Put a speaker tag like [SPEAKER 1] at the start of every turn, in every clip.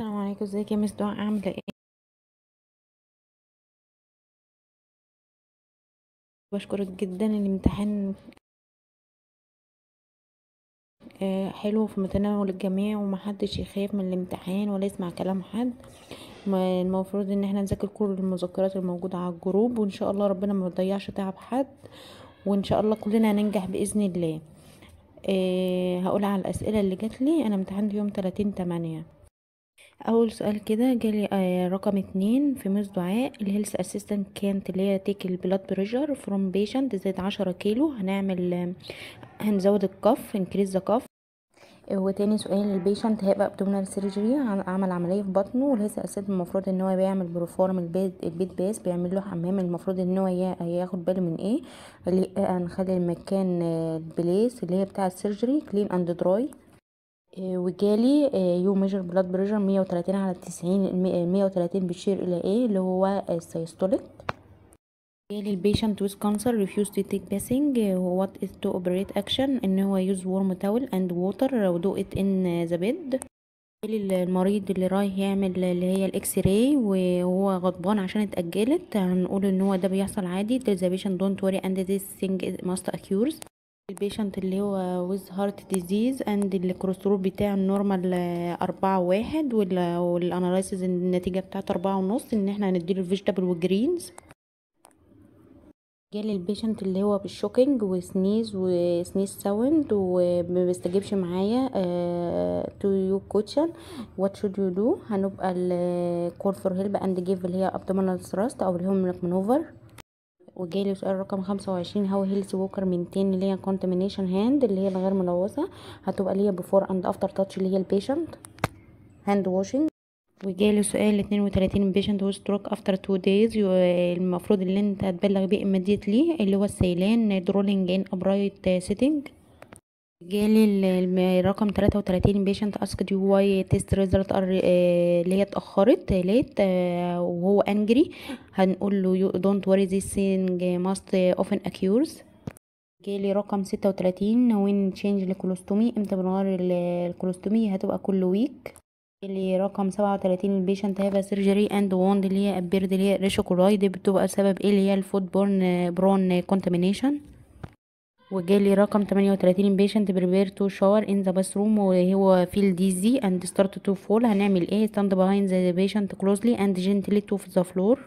[SPEAKER 1] السلام عليكم ازيك يا مس دعاء؟ عاملة إيه؟ بشكرك جدا الامتحان آه، حلو في متناول الجميع ومحدش يخاف من الامتحان ولا يسمع كلام حد. المفروض إن إحنا نذاكر كل المذكرات الموجودة على الجروب وإن شاء الله ربنا ما يضيعش تعب حد وإن شاء الله كلنا هننجح بإذن الله. أه هقول على الأسئلة اللي جات لي. أنا امتحنت يوم 30 8 أول سؤال كده جالي آه رقم اتنين في مس دعاء ال health assistant كانت اللي هي take ال blood pressure from patient زائد عشرة كيلو. هنعمل آه، هنزود ال cuff increase the cuff وتاني سؤال ال patient هيبقى abdominal surgery عمل عملية في بطنه. وال health assistant المفروض إن هو بيعمل perform ال bed ال bed bath بيعمل له حمام. المفروض إن هو يا- ياخد باله من إيه؟ هنخلي المكان آه، ال place اللي هي بتاع ال surgery clean and dry آه، وجالي you measure blood pressure 130 على 90 ال 130 بتشير إلى إيه؟ اللي هو ال systolic جالي ال patient cancer refused to take bathing. uh, what is the appropriate action? إن هو use warm towel and water. و do it in the bed. جالي المريض اللي رايح يعمل اللي هي ال X-ray وهو غضبان عشان اتأجلت. هنقول إن هو ده بيحصل عادي. Patient don't worry and this thing is- must occur. ال patient اللي هو with heart disease and الكوليسترول بتاعه ال normal أربعة واحد وال analysis النتيجة بتاعته أربعة ونص إن إحنا هنديله ال vegetable وال greens جالي البيشنت اللي هو بالشوكينج وسنيز وسنيز ساوند وما بيستجيبش معايا to your question what should you do هنبقى ال call for help and give اللي هي abdominal thrust أو ال Heimlich maneuver وجالي سؤال رقم خمسة وعشرين. how health worker maintain اللي هي contamination hand اللي هي الغير ملوثة؟ هتبقى اللي هي before and after touch اللي هي ال patient hand washing وجالي سؤال اتنين وتلاتين. patient هو stroke after two days المفروض اللي انت هتبلغ بيه immediately اللي هو السيلان drooling in upright sitting جالي الرقم تلاتة وتلاتين patient asked you why test result اللي هي اتأخرت late وهو angry هنقول له don't worry this thing must often occurs جالي رقم ستة وتلاتين when change ل colostomy إمتى بنغير ال- ال colostomy؟ هتبقى كل week اللي رقم سبعة وتلاتين ال patient هيبقى surgery and wound اللي هي appeared اللي هي Escherichia coli دي بتبقى سبب إيه؟ اللي هي ال food borne borne contamination وجالي رقم تمانية وتلاتين ال patient prepare to shower in the bathroom وهو feel dizzy and start to fall هنعمل إيه؟ stand behind the patient closely and gently to the floor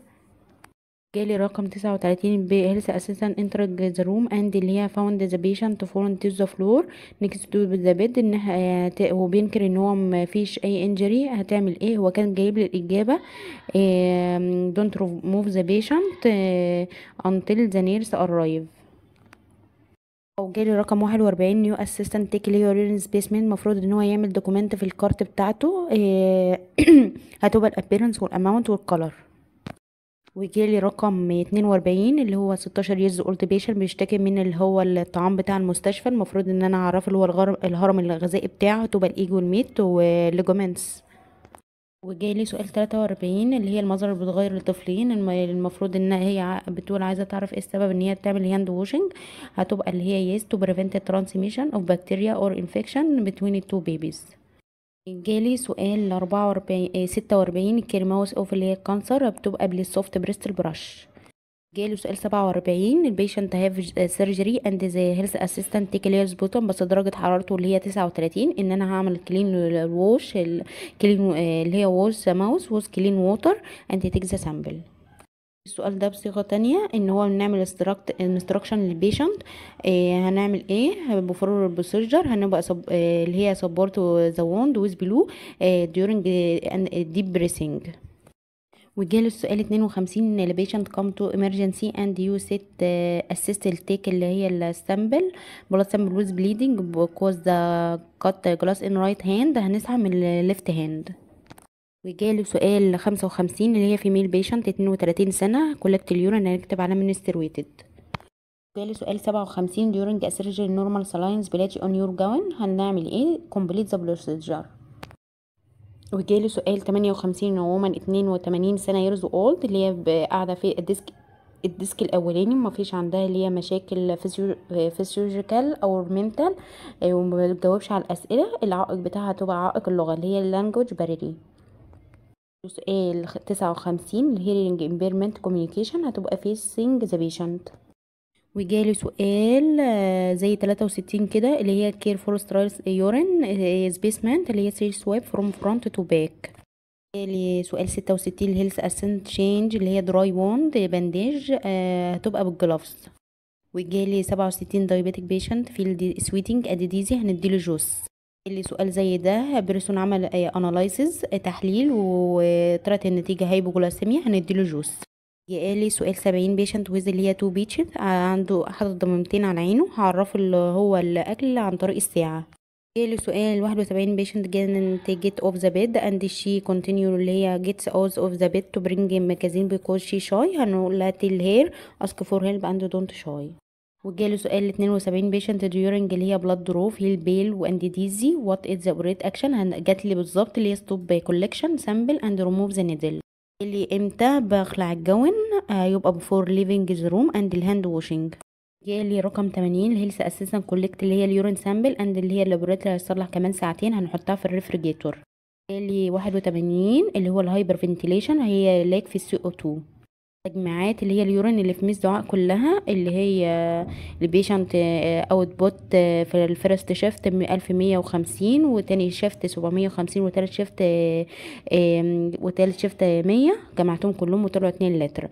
[SPEAKER 1] جالي رقم تسعة وتلاتين health assistant entered the room and اللي هي found the patient fallen to the floor next to the bed إن ه- هو بينكر إن هو مفيش أي injury هتعمل إيه؟ هو كان جايب لي الإجابة don't move the patient until the nurse arrive. أو جالي رقم واحد وأربعين new assistant take اللي هي urine specimen المفروض إن هو يعمل document في الكارت بتاعته آه، هتبقى ال appearance وال amount وال color وجالي رقم اتنين وأربعين اللي هو ستاشر years old patient بيشتكي من اللي هو الطعام بتاع المستشفى. المفروض إن أنا اعرف اللي هو الهرم الغذائي بتاعه تبقى ال egg وال meat وال legumes. وجالي سؤال تلاتة وأربعين اللي هي المظهر اللي بتغير لطفلين الم- المفروض إن هي بتقول عايزة تعرف إيه السبب إن هي تعمل hand washing هتبقى اللي هي to prevent the transmission of bacteria or infection between the two babies. جالي سؤال أربعة وأربعين ستة وأربعين الكيرماوس أوف اللي هي الكانسر بتبقى بالسوفت بريستل براش جالي سؤال سبعة وأربعين. البيشنت هاف سيرجري اند ذا هيلث اسيستنت تيك ليرز بوتوم بس درجة حرارته اللي هي تسعة وتلاتين. إن أنا هعمل كلين ووش كلين اللي هي ووش ماوس ووش كلين ووتر اند تيك ذا سامبل السؤال ده بصيغة تانية إن هو نعمل انستراكشن للبيشنت إيه هنعمل إيه؟ بفور بروسيجر هنبقى سب إيه اللي هي سبورت ذا ووند ويز بلو during deep breathing. وجاله السؤال 52 ان البيشنت كام تو ايمرجنسي اند يو سيت اسيست التيك اللي هي السامبل بلاد سامبل ويز بليدنج بكوز ذا كات جلاس ان رايت هاند هنسعى من الليفت هاند وجاله سؤال 55 اللي هي في ميل بيشنت 32 سنة. كولكت اليورين هنكتب علامة من استرويتد جاله سؤال 57 ديورنج ا normal saline splatter on your gown هنعمل إيه؟ complete the procedure وجالي سؤال تمانية وخمسين woman اتنين وتمانين سنة years old اللي هي قاعدة في ال desk ال desk الأولاني. ما فيش عندها اللي هي مشاكل physiological أو mental وما بتجاوبش على الأسئلة. العائق بتاعها هتبقى عائق اللغة اللي هي ال language barrier سؤال تسعة وخمسين ال hearing impairment communication هتبقى facing the patient. وجالي سؤال آه، زي تلاتة وستين كده اللي هي care for sterile urine specimen اللي هي three wipe from front to back. جالي سؤال ستة وستين ال health assistant change اللي هي dry wound bandage آه، هتبقى بال gloves وجالي سبعة وستين diabetic patient feel sweating and dizzy هنديله juice اللي سؤال زي ده person عمل analysis تحليل وطلعت النتيجة hypoglycemia هنديله juice جالي سؤال سبعين patient with اللي هي two patches عنده حاطط ضمامتين على عينه هعرفه اللي هو الأكل عن طريق الساعة. جالي سؤال واحد وسبعين بيشنت جانت جيت اوف ذا بيد اند شي كونتينيو اللي هي gets out of the bed to bring magazine because she shy هنقول لها tell her ask for help and don't shy وجالي سؤال 72 patient during اللي هي blood draw feel pale and dizzy what is the right action جات لي بالظبط اللي هي ستوب كولكشن سامبل اند ريموف ذا نيدل اللي إمتى بخلع ال gown؟ آه يبقى before leaving the room and ال hand washing جالي رقم 80 ال health assistant collect اللي هي ال urine sample and اللي هي ال laboratory هيفتح كمان ساعتين هنحطها في ال refrigerator جالي 81 اللي هو ال hyperventilation هي lack في ال CO 2 تجميعات اللي هي ال urine اللي في Miss دعاء كلها اللي هي ال patient output في ال first shift 1150 وتاني shift 750 وتالت shift وتالت shift 100 جمعتهم كلهم وطلعوا 2 لتر.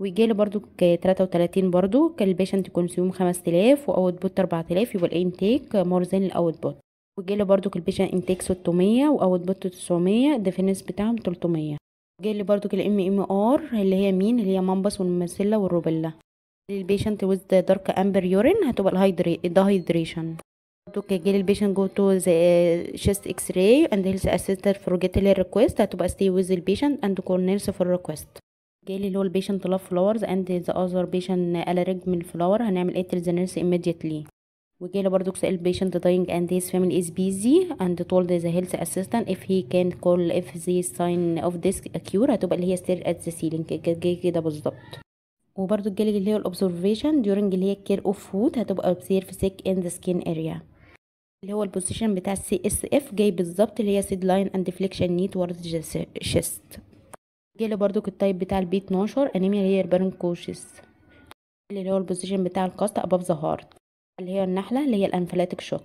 [SPEAKER 1] ويجيلي برضو تلاتة وتلاتين برضو كان ال patient consume خمس تلاف و output اربعة تلاف يبقى ال intake more than ال output وجيلي برضو ال patient intake ستمية و output تسعمية ال difference بتاعهم تلتمية. جالي برضو ال MMR اللي هي مين؟ اللي هي mumps وال measles وال rubella. ال patient with dark amber urine هتبقى dehydration برضو جالي ال patient go to the chest X-ray and health assistant forget request هتبقى stay with ال patient and call nurse for request جالي اللي هو ال patient love flowers and the other patient allergic من هنعمل إيه tell the nurse immediately. وجالي برضو سؤال patient dying and his family is busy and told the health assistant if he can call if the sign of death occur هتبقى اللي هي stare at the ceiling. جاي كده بالظبط. وبرضو جالي اللي هي ال observation during اللي هي care of foot هتبقى observe thickened skin area. اللي هو ال position بتاع ال CSF جاي بالظبط اللي هي side lying and flexion knee toward chest. جالي برضو ال type بتاع ال B 12 انيميا اللي هي ال pernicious اللي هو ال position بتاع ال cast above the heart اللي هي النحلة اللي هي ال anaphylactic shock.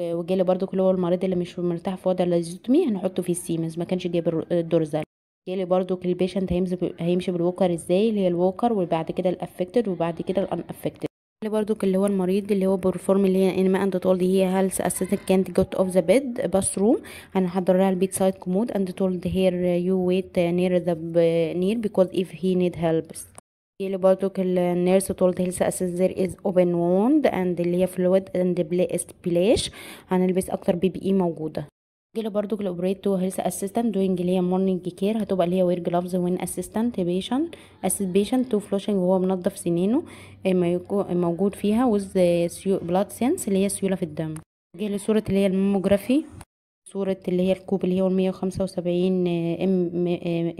[SPEAKER 1] وجالي برضو اللي هو المريض اللي مش مرتاح في وضع ال lithotomy هنحطه في ال Sims ما كانش جايب ال dorsal جالي برضو ال patient هيمشي بال walker إزاي؟ اللي هي ال walker وبعد كده ال affected وبعد كده ال unaffected اللي برضو اللي هو المريض اللي هو perform اللي هي إنما اند تولد هي هيلث اسيستنت كانت جوت اوف ذا بيد باث روم هنحضر لها البيت سايد كومود اند تولد هير يو ويت نير ذا نير بيكوز اف هي نيد هيلب اللي برضو النيرس هيلث اسيست there is open wound and اللي هي fluid and splash هنلبس أكتر بي بي إي موجودة. جيلي برضو الاوبريتو هيلث اسيستنت دوينج اللي هي مورنينج كير هتبقى اللي هي وير جلافز وين اسيستنت بيشنت اسيست بيشنت تو فلوشنج وهو منضف سنينه موجود فيها وز blood thinners اللي هي سيولة في الدم. جيلي صورة اللي هي ال mammography صورة اللي هي الكوب اللي المية وخمسة وسبعين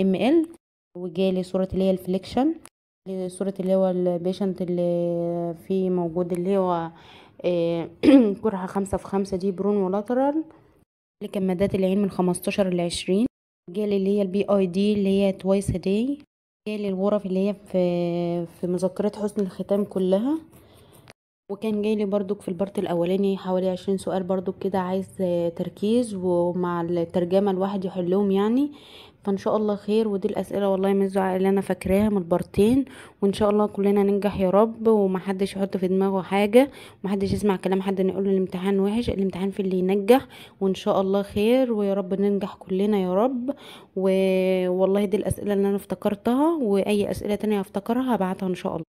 [SPEAKER 1] ml وجالي صورة اللي هي ال flexion صورة اللي هو ال patient اللي فيه موجود اللي هو جرعة خمسة في خمسة دي prone و lateral اللي كمادات العين من خمستاشر لعشرين جالي اللي هي ال BID اللي هي twice daily جالي الغرف اللي هي في في مذكرات حسن الختام كلها. وكان جايلي برضك في ال part الأولاني حوالي عشرين سؤال برضك كده عايز تركيز ومع الترجمة الواحد يحلهم يعني. فإن شاء الله خير. ودي الأسئلة والله من الزعق اللي أنا فاكراها من البارتين. وإن شاء الله كلنا ننجح يا رب ومحدش يحط في دماغه حاجة ومحدش يسمع كلام حد يقول له الامتحان وحش الامتحان في اللي ينجح. وإن شاء الله خير ويا رب ننجح كلنا يا رب. والله دي الأسئلة اللي أنا افتكرتها وأي أسئلة تانية افتكرها هبعتها إن شاء الله.